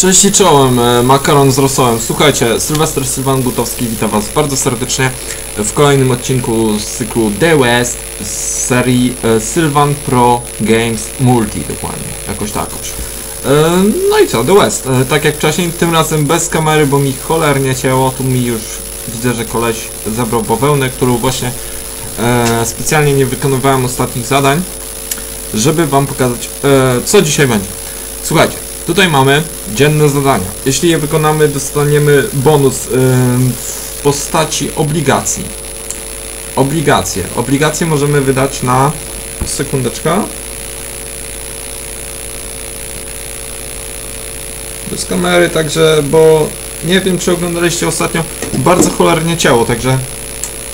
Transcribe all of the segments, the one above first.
Cześć i czołem, e, makaron z rosołem. Słuchajcie, Sylwester Sylwan Gutowski wita was bardzo serdecznie w kolejnym odcinku z cyklu The West z serii e, Sylvan Pro Games Multi dokładnie, jakoś takoś. E, No i co, The West, tak jak wcześniej, tym razem bez kamery, bo mi cholernie cięło, tu mi już widzę, że koleś zabrał bawełnę, którą właśnie specjalnie nie wykonywałem ostatnich zadań, żeby wam pokazać, co dzisiaj będzie. Słuchajcie, tutaj mamy dzienne zadania. Jeśli je wykonamy, dostaniemy bonus w postaci obligacji. Obligacje. Obligacje możemy wydać na. Sekundeczka. Bez kamery, także, bo nie wiem, czy oglądaliście ostatnio. Bardzo cholernie ciało, także.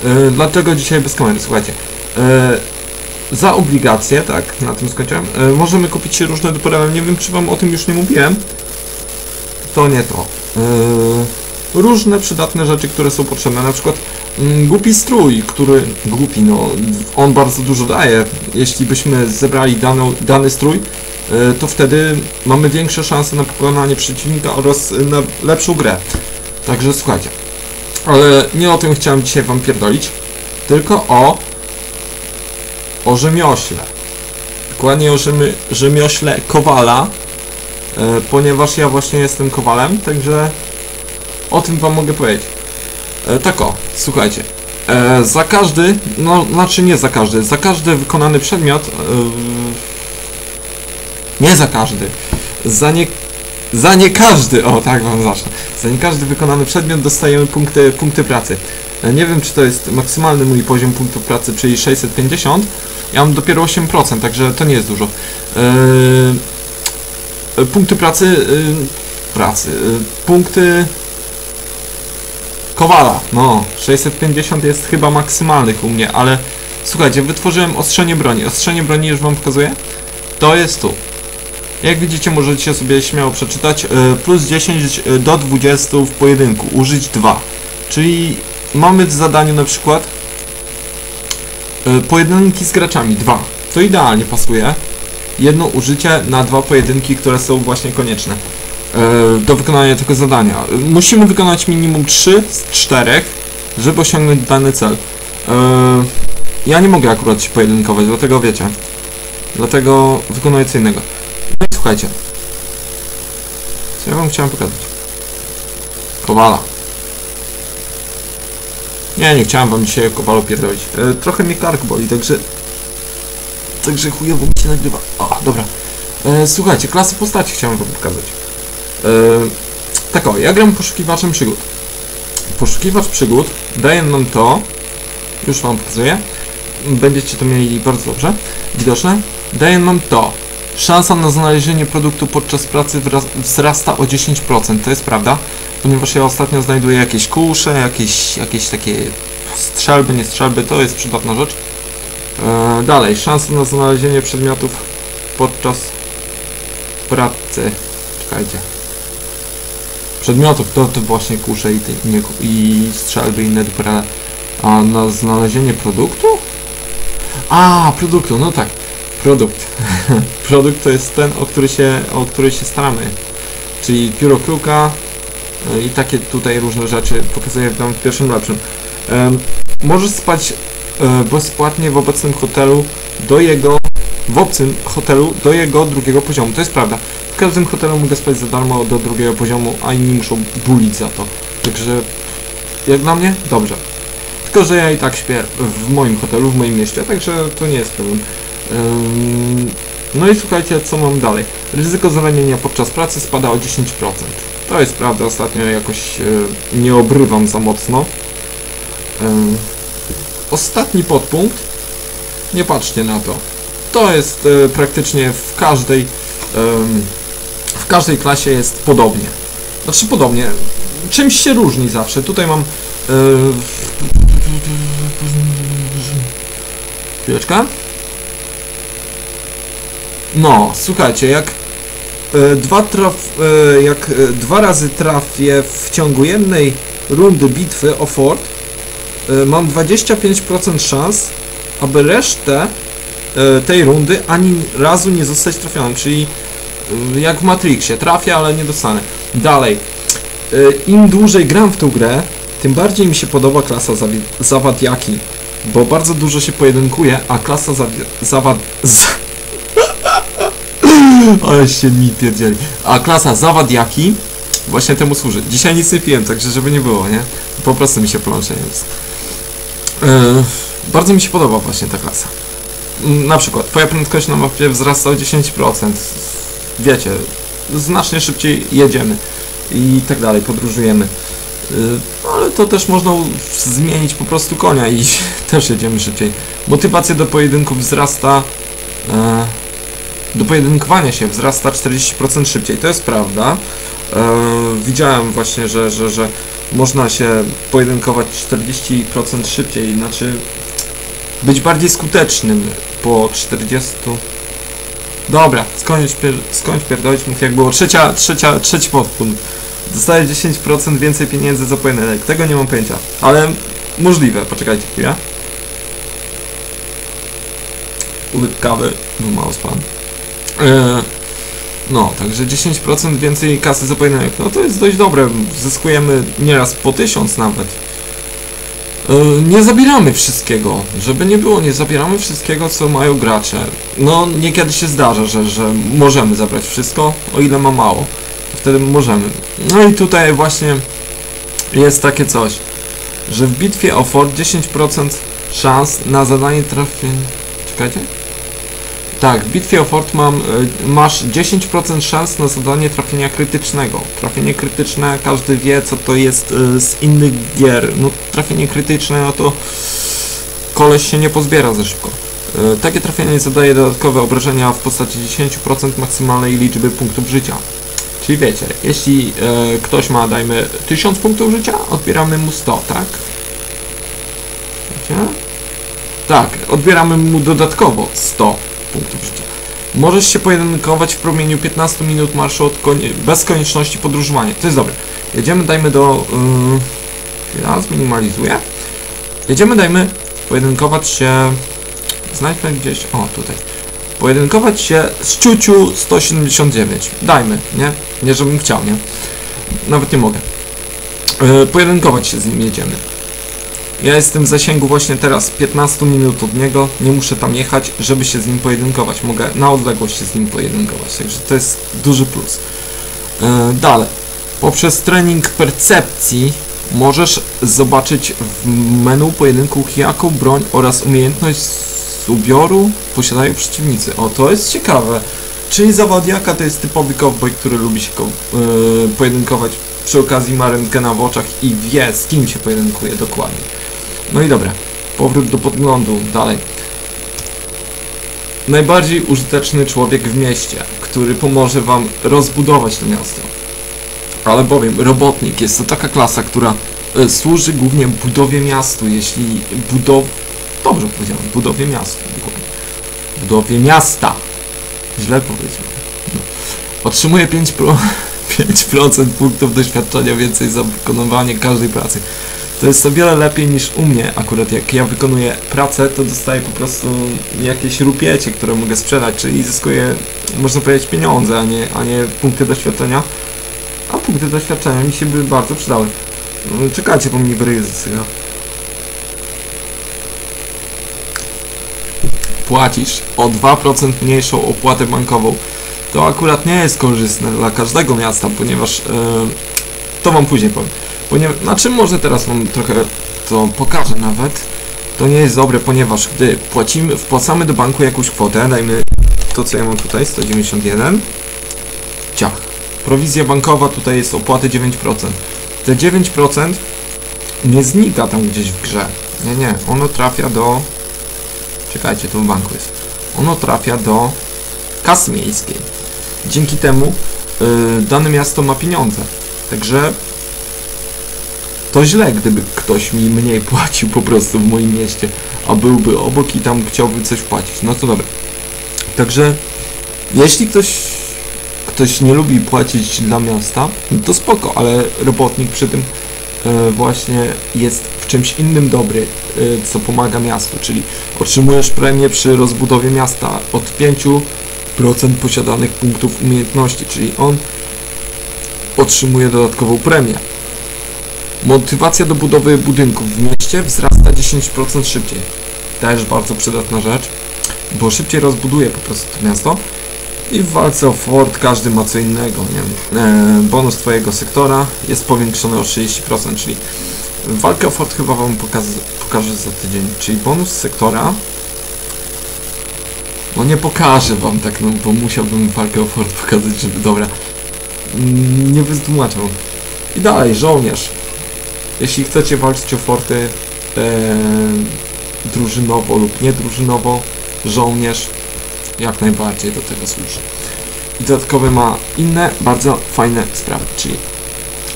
Yy, dlaczego dzisiaj bez kamery? Słuchajcie. Yy, za obligacje, tak, na tym skończyłem. E, możemy kupić się różne dopory, nie wiem, czy wam o tym już nie mówiłem. To nie to. E, różne przydatne rzeczy, które są potrzebne, na przykład mm, głupi strój, który, głupi, no, on bardzo dużo daje. Jeśli byśmy zebrali dany, dany strój, e, to wtedy mamy większe szanse na pokonanie przeciwnika oraz na lepszą grę. Także słuchajcie. Ale nie o tym chciałem dzisiaj wam pierdolić, tylko o o rzemiośle. Dokładnie o rzemy, rzemiośle kowala, e, ponieważ ja właśnie jestem kowalem, także o tym wam mogę powiedzieć. E, tak o, słuchajcie. E, za każdy, no znaczy nie za każdy, za każdy wykonany przedmiot, e, nie za każdy, za nie, za nie każdy, o tak wam zacznę, za nie każdy wykonany przedmiot dostajemy punkty, punkty pracy. E, Nie wiem, czy to jest maksymalny mój poziom punktów pracy, czyli 650. Ja mam dopiero 8%, także to nie jest dużo. Eee, punkty pracy. Yy, pracy. Yy, punkty. Kowala. No, 650 jest chyba maksymalnych u mnie, ale słuchajcie, wytworzyłem ostrzenie broni. Ostrzenie broni już wam pokazuję. To jest tu. Jak widzicie, możecie sobie śmiało przeczytać. Yy, plus 10 do 20 w pojedynku. Użyć 2. Czyli mamy w zadaniu na przykład e, pojedynki z graczami, dwa. To idealnie pasuje. Jedno użycie na dwa pojedynki, które są właśnie konieczne e, do wykonania tego zadania. Musimy wykonać minimum 3 z 4, żeby osiągnąć dany cel. E, Ja nie mogę akurat się pojedynkować, dlatego wiecie. Dlatego wykonuję co innego. No i słuchajcie. Co ja wam chciałem pokazać? Kowala. Nie, nie chciałem wam dzisiaj o kowalu pierdolić. E, trochę mnie kark boli, także... Także chujowo mi się nagrywa. O, dobra. E, słuchajcie, klasy postaci chciałem wam pokazać. E, tak o, ja gram poszukiwaczem przygód. Poszukiwacz przygód daje nam to... Już wam pokazuję. Będziecie to mieli bardzo dobrze. Widoczne. Daje nam to. Szansa na znalezienie produktu podczas pracy wzrasta o 10%. To jest prawda ponieważ ja ostatnio znajduję jakieś kusze, jakieś, jakieś takie strzelby, nie strzelby, to jest przydatna rzecz. E, dalej, szanse na znalezienie przedmiotów podczas pracy. Czekajcie. Przedmiotów, to, to właśnie kusze i, i, nie, i strzelby inne dopiero. A na znalezienie produktu? A, produktu, no tak. Produkt. Produkt to jest ten, o który się, o który się staramy. Czyli pióro kruka, E, i takie tutaj różne rzeczy pokazuję wam w pierwszym lepszym. Możesz spać e, bezpłatnie w obecnym hotelu do jego w obcym hotelu do jego drugiego poziomu. To jest prawda. W każdym hotelu mogę spać za darmo do drugiego poziomu, a inni muszą bulić za to. Także jak dla mnie, dobrze. Tylko, że ja i tak śpię w moim hotelu, w moim mieście, także to nie jest problem. No i słuchajcie, co mam dalej. Ryzyko zranienia podczas pracy spada o 10%. To jest prawda, ostatnio jakoś e, nie obrywam za mocno. Ostatni podpunkt. Nie patrzcie na to. To jest e, praktycznie w każdej w każdej klasie jest podobnie. Znaczy podobnie. Czymś się różni zawsze. Tutaj mam e, Chwileczkę. No, słuchajcie, jak e, dwa traf, e, jak e, dwa razy trafię w ciągu jednej rundy bitwy o fort, mam 25% szans, aby resztę tej rundy ani razu nie zostać trafionym, czyli Jak w Matrixie, trafię, ale nie dostanę. Dalej. Im dłużej gram w tą grę, tym bardziej mi się podoba klasa zawadiaki, bo bardzo dużo się pojedynkuje, a klasa zawi- zawad... Ale się mi pierdzieli. A klasa zawadiaki właśnie temu służy. Dzisiaj nic nie piłem, także żeby nie było, nie? Po prostu mi się plącze jest. Yy, bardzo mi się podoba właśnie ta klasa. Mm, Na przykład, twoja prędkość na mapie wzrasta o 10%. Wiecie, znacznie szybciej jedziemy i tak dalej, podróżujemy. Yy, ale to też można zmienić po prostu konia i też jedziemy szybciej. Motywacja do pojedynków wzrasta. e, do pojedynkowania się wzrasta 40% szybciej. To jest prawda. E, widziałem właśnie, że, że, że można się pojedynkować 40% szybciej, znaczy być bardziej skutecznym po 40. Dobra, skończ, pier, skończ pierdolić, mów jak było. Trzecia, trzecia, trzeci podpunkt. Dostaję 10% więcej pieniędzy za pojedynek. Tego nie mam pojęcia, ale możliwe. Poczekajcie chwilę. Łyk kawy, bo mało spałem. E, no, także 10% więcej kasy za pojedynek. No to jest dość dobre. Zyskujemy nieraz po 1000 nawet. E, Nie zabieramy wszystkiego, żeby nie było, nie zabieramy wszystkiego, co mają gracze. No, niekiedy się zdarza, że, że możemy zabrać wszystko, o ile ma mało. Wtedy możemy. No i tutaj właśnie jest takie coś, że w bitwie o fort 10% szans na zadanie trafienia... Czekajcie? Tak, w bitwie o fort mam, y, masz 10% szans na zadanie trafienia krytycznego. Trafienie krytyczne, każdy wie co to jest y, z innych gier. No trafienie krytyczne, no to koleś się nie pozbiera za szybko. Y, Takie trafienie zadaje dodatkowe obrażenia w postaci 10% maksymalnej liczby punktów życia. Czyli wiecie, jeśli e, ktoś ma, dajmy, 1000 punktów życia, odbieramy mu 100, tak? Wiecie? Tak, odbieramy mu dodatkowo 100 punktów życia. Możesz się pojedynkować w promieniu 15 minut marszu od konie- bez konieczności podróżowania. To jest dobre. Jedziemy, dajmy do... Yy, chwila, zminimalizuję. Jedziemy, dajmy, pojedynkować się... Znajdźmy gdzieś... O, tutaj. Pojedynkować się z ciuciu 179. Dajmy, nie? Nie, żebym chciał, nie? Nawet nie mogę. Yy, pojedynkować się z nim jedziemy. Ja jestem w zasięgu właśnie teraz 15 minut od niego, nie muszę tam jechać, żeby się z nim pojedynkować. Mogę na odległość się z nim pojedynkować, także to jest duży plus. E, dalej, poprzez trening percepcji możesz zobaczyć w menu pojedynku jaką broń oraz umiejętność z ubioru posiadają przeciwnicy. O, to jest ciekawe. Czyli zawadiaka to jest typowy cowboy, który lubi się e, pojedynkować przy okazji ma rentgena w oczach i wie z kim się pojedynkuje dokładnie. No i dobra, powrót do podglądu, dalej. Najbardziej użyteczny człowiek w mieście, który pomoże wam rozbudować to miasto. Ale bowiem, robotnik jest to taka klasa, która e, służy głównie budowie miastu, jeśli budow... Dobrze powiedziałem, budowie dokładnie. Budowie miasta. Źle powiedziałem. No. Otrzymuje 5%, pro... 5% punktów doświadczenia więcej za wykonywanie każdej pracy. To jest o wiele lepiej niż u mnie. Akurat jak ja wykonuję pracę, to dostaję po prostu jakieś rupiecie, które mogę sprzedać, czyli zyskuję, można powiedzieć, pieniądze, a nie, a nie punkty doświadczenia. A punkty doświadczenia mi się by bardzo przydały. No, Czekajcie, bo mi bryje. Płacisz o 2% mniejszą opłatę bankową. To akurat nie jest korzystne dla każdego miasta, ponieważ e, to wam później powiem. Ponieważ, znaczy może teraz wam trochę to pokażę nawet. To nie jest dobre, ponieważ gdy płacimy, wpłacamy do banku jakąś kwotę, dajmy to co ja mam tutaj, 191. Ciach. Prowizja bankowa tutaj jest opłaty 9%. Te 9% nie znika tam gdzieś w grze. Nie, nie. Ono trafia do... Czekajcie, tu w banku jest. Ono trafia do kasy miejskiej. Dzięki temu y, dane miasto ma pieniądze. Także to źle, gdyby ktoś mi mniej płacił po prostu w moim mieście, a byłby obok i tam chciałby coś płacić. No to dobra. Także jeśli ktoś ktoś nie lubi płacić dla miasta, no to spoko, ale robotnik przy tym e, właśnie jest w czymś innym dobry, e, co pomaga miastu, czyli otrzymujesz premię przy rozbudowie miasta od 5 posiadanych punktów umiejętności, czyli on otrzymuje dodatkową premię. Motywacja do budowy budynków w mieście wzrasta 10% szybciej. Też bardzo przydatna rzecz, bo szybciej rozbuduje po prostu to miasto. I w walce o fort każdy ma co innego, nie wiem. E, bonus twojego sektora jest powiększony o 30%, czyli walkę o fort chyba wam pokażę, pokażę za tydzień. Czyli bonus sektora no nie pokażę wam tak, no bo musiałbym walkę o fort pokazać, żeby dobra. Mm, Nie wytłumaczę. I dalej, żołnierz. Jeśli chcecie walczyć o forty e, drużynowo lub niedrużynowo, żołnierz jak najbardziej do tego służy. I dodatkowe ma inne, bardzo fajne sprawy, czyli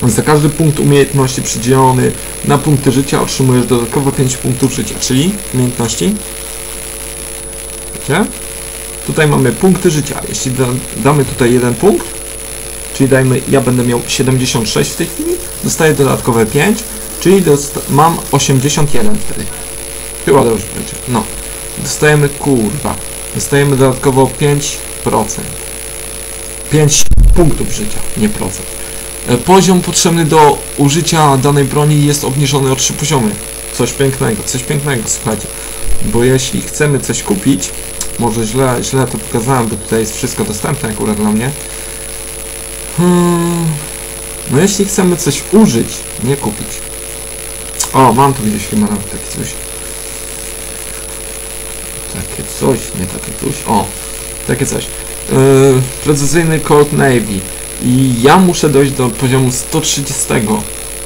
za każdy punkt umiejętności przydzielony na punkty życia otrzymujesz dodatkowo 5 punktów życia, czyli umiejętności. Wiecie? Tutaj mamy punkty życia. Jeśli da, damy tutaj jeden punkt, czyli dajmy, ja będę miał 76 w tej chwili, dostaję dodatkowe 5, czyli mam 81 wtedy. Chyba dobrze będzie. No. Dostajemy, kurwa, dostajemy dodatkowo 5%. 5 punktów życia, nie procent. E, Poziom potrzebny do użycia danej broni jest obniżony o 3 poziomy. Coś pięknego, coś pięknego, słuchajcie. Bo jeśli chcemy coś kupić, może źle, źle to pokazałem, bo tutaj jest wszystko dostępne akurat dla mnie. Hmm. No jeśli chcemy coś użyć, nie kupić. O, mam tu gdzieś chyba nawet takie coś. Takie coś, nie takie coś. O, takie coś. Yy, precyzyjny Cold Navy. I ja muszę dojść do poziomu 130,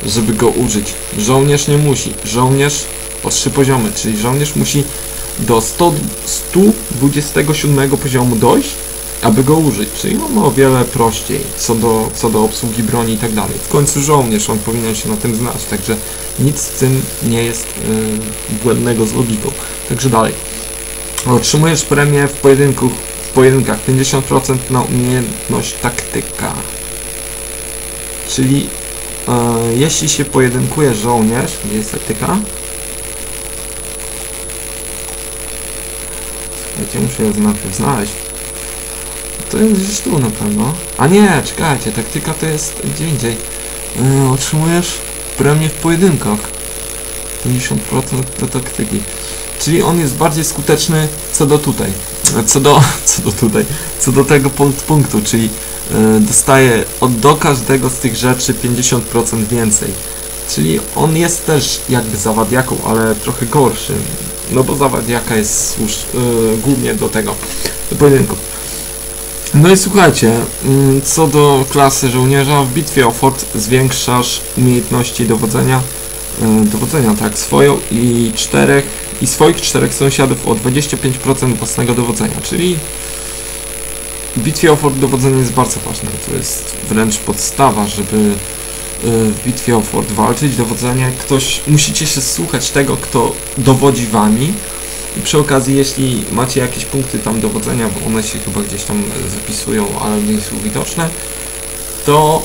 żeby go użyć. Żołnierz nie musi. Żołnierz o 3 poziomy, czyli żołnierz musi do 100, 127 poziomu dojść, aby go użyć. Czyli mamy o wiele prościej co do, co do obsługi broni i tak dalej. W końcu żołnierz, on powinien się na tym znać, także nic w tym nie jest yy, błędnego z logiką. Także dalej. Otrzymujesz premię w pojedynku w pojedynkach 50% na umiejętność taktyka. Czyli e, jeśli się pojedynkuje żołnierz, gdzie jest taktyka? Słuchajcie, muszę ją znaleźć. To jest gdzieś tu na pewno. A nie, czekajcie, taktyka to jest gdzie indziej. E, otrzymujesz premię w pojedynkach. 50% do taktyki. Czyli on jest bardziej skuteczny co do tutaj. E, Co do, co do tutaj. Co do tego punkt punktu, czyli e, dostaje od do każdego z tych rzeczy 50% więcej. Czyli on jest też jakby zawadiaką, ale trochę gorszym. No bo zawadiaka jest służ, e, głównie do tego, do pojedynków. No i słuchajcie, mm, co do klasy żołnierza, w bitwie o fort zwiększasz umiejętności dowodzenia, e, dowodzenia tak, swoją i czterech i swoich czterech sąsiadów o 25% własnego dowodzenia, czyli w bitwie o fort dowodzenie jest bardzo ważne, to jest wręcz podstawa, żeby e, w bitwie o fort walczyć, dowodzenie, ktoś, musicie się słuchać tego, kto dowodzi wami, i przy okazji, jeśli macie jakieś punkty tam dowodzenia, bo one się chyba gdzieś tam e, zapisują, ale nie są widoczne, to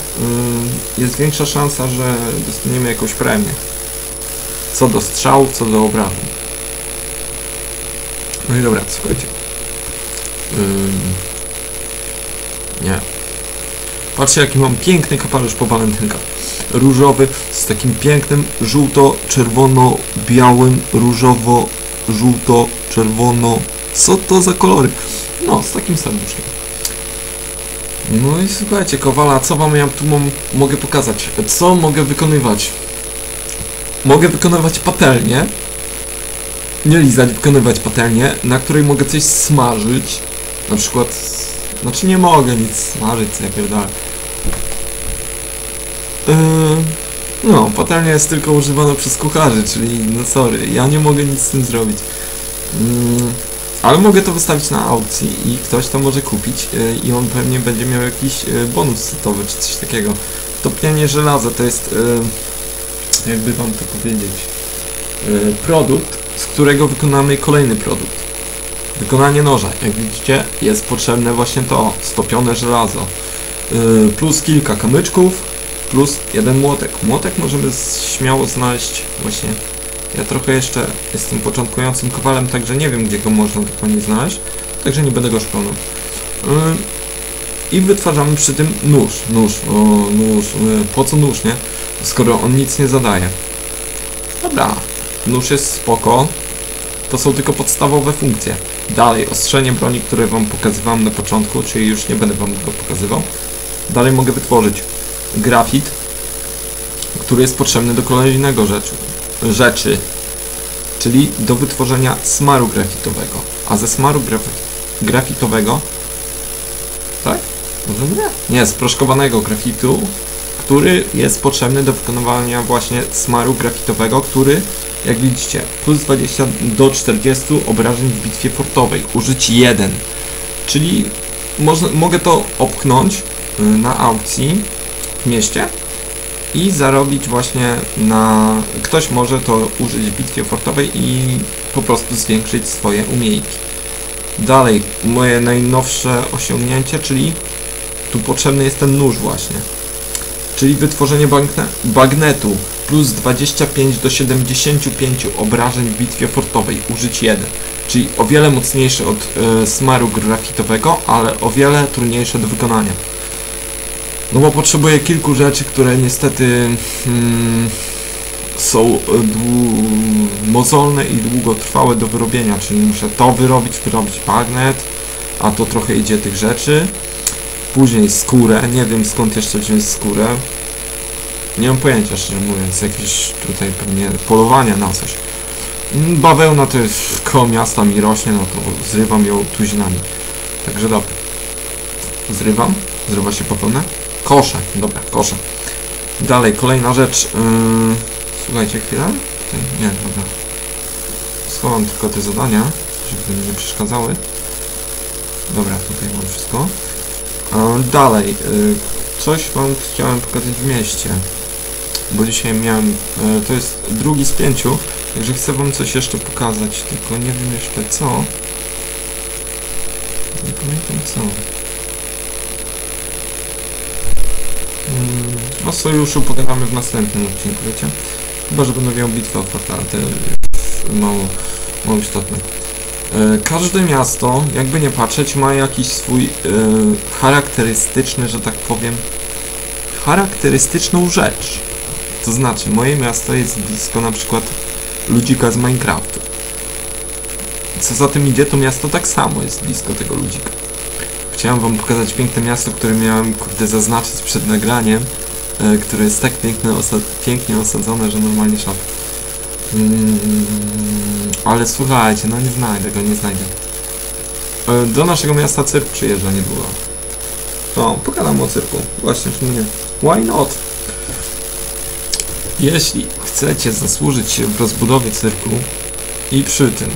y, jest większa szansa, że dostaniemy jakąś premię. Co do strzału, co do obrażeń. No i dobra, słuchajcie. Nie. Patrzcie, jaki mam piękny kapelusz po walentynkach. Różowy, z takim pięknym żółto-czerwono-białym, różowo żółto, czerwono. Co to za kolory? No, z takim serduszkiem. No i słuchajcie, Kowala, co wam ja tu mam, mogę pokazać? Co mogę wykonywać? Mogę wykonywać patelnię. Nie lizać, wykonywać patelnię, na której mogę coś smażyć. Na przykład... Znaczy nie mogę nic smażyć, co ja pierdolę. Yy, no, patelnia jest tylko używana przez kucharzy, czyli no sorry, ja nie mogę nic z tym zrobić. Mm, ale mogę to wystawić na aukcji i ktoś to może kupić yy, i on pewnie będzie miał jakiś yy, bonus setowy czy coś takiego. Topnienie żelaza to jest, yy, jakby wam to powiedzieć, produkt, z którego wykonamy kolejny produkt. Wykonanie noża. Jak widzicie, jest potrzebne właśnie to, stopione żelazo. Plus kilka kamyczków, plus jeden młotek. Młotek możemy śmiało znaleźć właśnie. Ja trochę jeszcze jestem początkującym kowalem, także nie wiem gdzie go można dokładnie znaleźć, także nie będę go szkolał. i wytwarzamy przy tym nóż. Nóż, o, nóż, y, po co nóż, nie? Skoro on nic nie zadaje. Dobra, nóż jest spoko. To są tylko podstawowe funkcje. Dalej, ostrzenie broni, które Wam pokazywałem na początku, czyli już nie będę Wam tego pokazywał. Dalej mogę wytworzyć grafit, który jest potrzebny do kolejnego rzeczy, rzeczy czyli do wytworzenia smaru grafitowego. A ze smaru graf grafitowego, tak? Może nie? Nie, sproszkowanego grafitu, który jest potrzebny do wykonywania właśnie smaru grafitowego, który, jak widzicie, plus 20 do 40 obrażeń w bitwie portowej, użyć 1. Czyli można, mogę to opknąć y, na aukcji w mieście i zarobić właśnie na... Ktoś może to użyć w bitwie fortowej i po prostu zwiększyć swoje umiejętności. Dalej, moje najnowsze osiągnięcie, czyli tu potrzebny jest ten nóż właśnie. Czyli wytworzenie bagne bagnetu plus 25 do 75 obrażeń w bitwie fortowej, użyć 1. Czyli o wiele mocniejszy od y, smaru grafitowego, ale o wiele trudniejsze do wykonania. No bo potrzebuję kilku rzeczy, które niestety hmm, są mozolne i długotrwałe do wyrobienia, czyli muszę to wyrobić, wyrobić magnet, a to trochę idzie tych rzeczy. Później skórę, nie wiem skąd jeszcze wziąć skórę. Nie mam pojęcia, szczerze mówiąc, jakieś tutaj pewnie polowania na coś. Bawełna to jest koło miasta mi rośnie, no to zrywam ją tuzinami. Także dobra. Zrywam, zrywa się bawełnę. Kosze, dobra, kosze. Dalej, kolejna rzecz. Yy, słuchajcie, chwilę. Nie, dobra. Schowam tylko te zadania, żeby mi nie przeszkadzały. Dobra, tutaj mam wszystko. Yy, dalej, yy, coś wam chciałem pokazać w mieście. Bo dzisiaj miałem, yy, to jest drugi z pięciu, także chcę wam coś jeszcze pokazać, tylko nie wiem jeszcze co. Nie pamiętam co. o sojuszu pogadamy w następnym odcinku, wiecie? Chyba, że będę miał bitwę o kwartale, to mało, mało istotne. E, każde miasto, jakby nie patrzeć, ma jakiś swój e, charakterystyczny, że tak powiem, charakterystyczną rzecz. To znaczy, moje miasto jest blisko na przykład ludzika z Minecraftu. Co za tym idzie, to miasto tak samo jest blisko tego ludzika. Chciałem wam pokazać piękne miasto, które miałem kurde zaznaczyć przed nagraniem, które jest tak piękne, osa pięknie osadzone, że normalnie szat. Mm, ale słuchajcie, no nie znajdę go, nie znajdę. E, do naszego miasta cyrk przyjeżdża niedługo. No, pogadam o cyrku. Właśnie, czemu nie? Why not? Jeśli chcecie zasłużyć się w rozbudowie cyrku i przy tym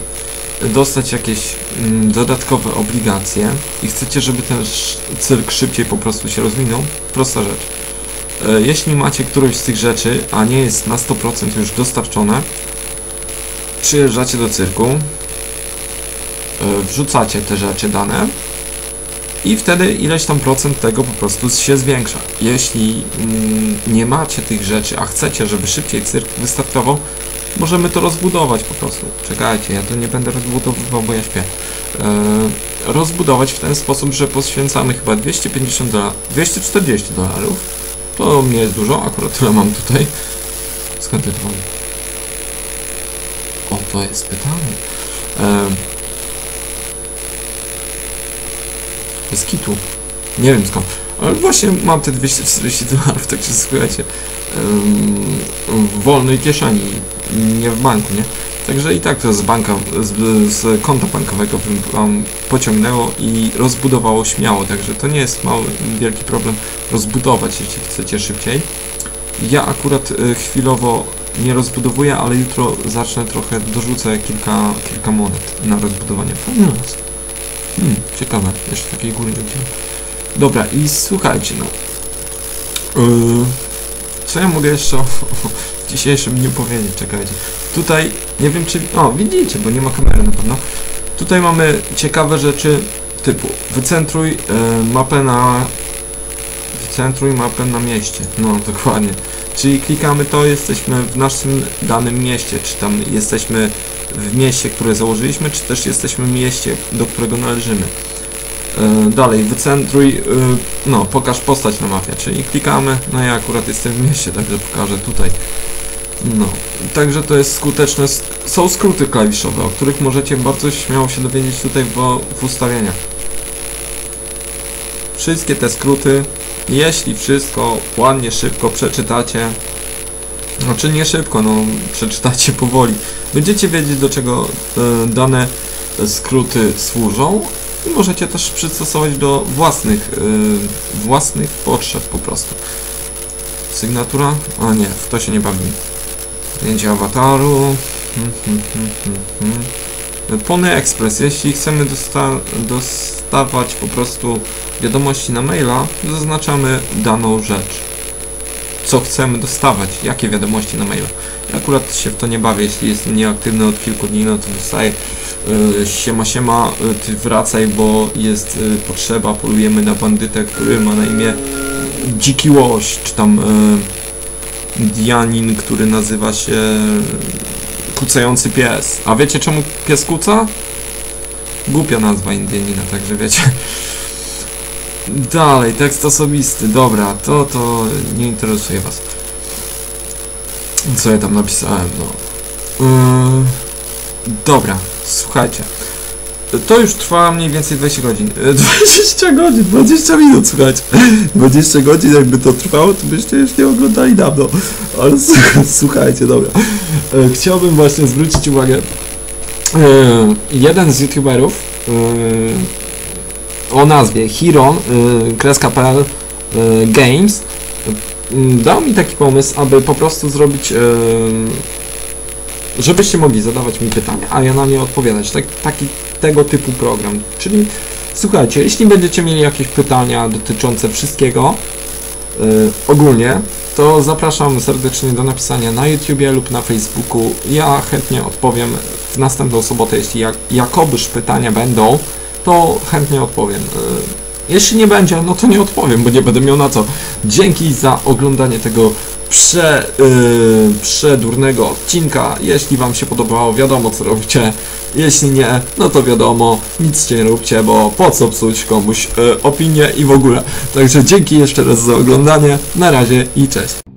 dostać jakieś mm, dodatkowe obligacje i chcecie, żeby ten cyrk szybciej po prostu się rozwinął, prosta rzecz. E, jeśli macie którąś z tych rzeczy, a nie jest na 100% już dostarczone, przyjeżdżacie do cyrku, e, wrzucacie te rzeczy dane i wtedy ileś tam procent tego po prostu się zwiększa. Jeśli mm, nie macie tych rzeczy, a chcecie, żeby szybciej cyrk wystartował, możemy to rozbudować po prostu. Czekajcie, ja to nie będę rozbudowywał, bo ja śpię. Eee, rozbudować w ten sposób, że poświęcamy chyba 250 dolarów, 240 dolarów. To nie jest dużo, akurat tyle mam tutaj. Skąd to mam? O, to jest pytanie. Z kitu. Nie wiem skąd. Ale właśnie mam te 240 dolarów, także słuchajcie, w wolnej kieszeni, nie w banku, nie? Także i tak to z banka, z, z konta bankowego bym wam pociągnęło i rozbudowało śmiało, także to nie jest mały, wielki problem rozbudować, jeśli chcecie szybciej. Ja akurat y, chwilowo nie rozbudowuję, ale jutro zacznę trochę, dorzucę kilka, kilka monet na rozbudowanie. Fajny Hmm, ciekawe, jeszcze takiej góry nie widziałem. Dobra, i słuchajcie, no. Yy, co ja mogę jeszcze o dzisiejszym dniu powiedzieć? Czekajcie. Tutaj, nie wiem czy... O, widzicie, bo nie ma kamery na pewno. Tutaj mamy ciekawe rzeczy typu wycentruj yy, mapę na... Wycentruj mapę na mieście. No, dokładnie. Czyli klikamy to, jesteśmy w naszym danym mieście, czy tam jesteśmy w mieście, które założyliśmy, czy też jesteśmy w mieście, do którego należymy. E, dalej, wycentruj, e, no, pokaż postać na mapie, czyli klikamy, no ja akurat jestem w mieście, także pokażę tutaj. No, także to jest skuteczne, sk- są skróty klawiszowe, o których możecie bardzo śmiało się dowiedzieć tutaj w, w ustawieniach. Wszystkie te skróty, jeśli wszystko ładnie, szybko przeczytacie, znaczy nie szybko, no przeczytacie powoli, będziecie wiedzieć do czego e, dane skróty służą i możecie też przystosować do własnych, y, własnych potrzeb po prostu. Sygnatura? A nie, w to się nie bawi. Zdjęcie awataru. Hmm, hmm, hmm. Pony Express. Jeśli chcemy dosta dostawać po prostu wiadomości na maila, zaznaczamy daną rzecz. Co chcemy dostawać, jakie wiadomości na maila. Ja akurat się w to nie bawię, jeśli jestem nieaktywny od kilku dni, no to dostaję y, siema siema, y, ty wracaj, bo jest y, potrzeba, polujemy na bandytę, który ma na imię Dziki Łoś, czy tam y, Dianin, który nazywa się Kucający Pies. A wiecie czemu pies kuca? Głupia nazwa Indianina, także wiecie. Dalej, tekst osobisty, dobra, to to nie interesuje was. Co ja tam napisałem, no. Yy, dobra, słuchajcie. To już trwa mniej więcej 20 godzin. Yy, 20 godzin, 20 minut, słuchajcie. 20 godzin jakby to trwało, to byście już nie oglądali dawno. Ale słuchajcie, dobra. Yy, chciałbym właśnie zwrócić uwagę. Yy, jeden z youtuberów o nazwie Hiron, kreska.pl Games dał mi taki pomysł, aby po prostu zrobić, e, żebyście mogli zadawać mi pytania, a ja na nie odpowiadać. Tak, taki tego typu program. Czyli słuchajcie, jeśli będziecie mieli jakieś pytania dotyczące wszystkiego e, ogólnie, to zapraszam serdecznie do napisania na YouTubie lub na Facebooku. Ja chętnie odpowiem w następną sobotę, jeśli jak, jakobyż pytania będą, to chętnie odpowiem. E, jeśli nie będzie, no to nie odpowiem, bo nie będę miał na co. Dzięki za oglądanie tego prze, yy, przedurnego odcinka. Jeśli Wam się podobało, wiadomo co robicie. Jeśli nie, no to wiadomo, nic nie róbcie, bo po co psuć komuś yy, opinię i w ogóle. Także dzięki jeszcze raz za oglądanie. Na razie i cześć.